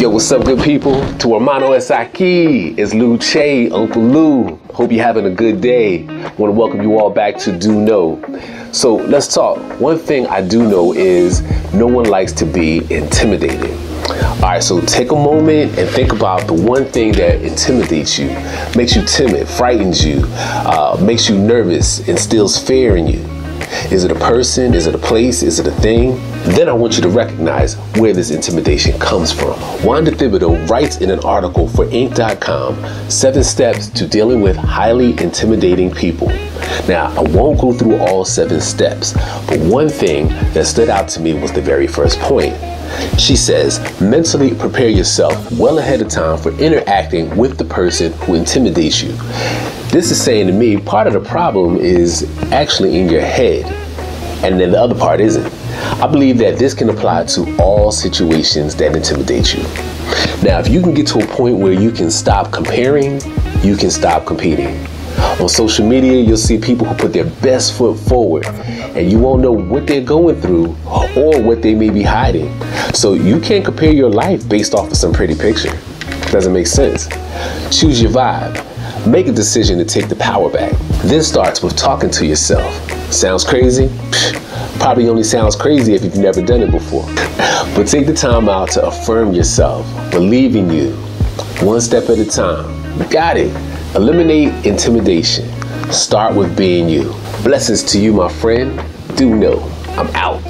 Yo, what's up, good people? To Hermano Esaki, it's Lu Chay, Uncle Lu. Hope you're having a good day. Want to welcome you all back to Do Know. So let's talk. One thing I do know is no one likes to be intimidated. All right, so take a moment and think about the one thing that intimidates you, makes you timid, frightens you, uh, makes you nervous, instills fear in you. Is it a person? Is it a place? Is it a thing? Then I want you to recognize where this intimidation comes from. Wanda Thibodeaux writes in an article for Inc.com seven steps to dealing with highly intimidating people. Now, I won't go through all seven steps, but one thing that stood out to me was the very first point. She says, mentally prepare yourself well ahead of time for interacting with the person who intimidates you. This is saying to me, part of the problem is actually in your head, and then the other part isn't. I believe that this can apply to all situations that intimidate you. Now, if you can get to a point where you can stop comparing, you can stop competing. On social media, you'll see people who put their best foot forward, and you won't know what they're going through or what they may be hiding. So you can't compare your life based off of some pretty picture. Doesn't make sense. Choose your vibe. Make a decision to take the power back. This starts with talking to yourself. Sounds crazy? Probably only sounds crazy if you've never done it before. But take the time out to affirm yourself, believe in you, one step at a time. Got it. Eliminate intimidation. Start with being you. Blessings to you, my friend. Do know I'm out.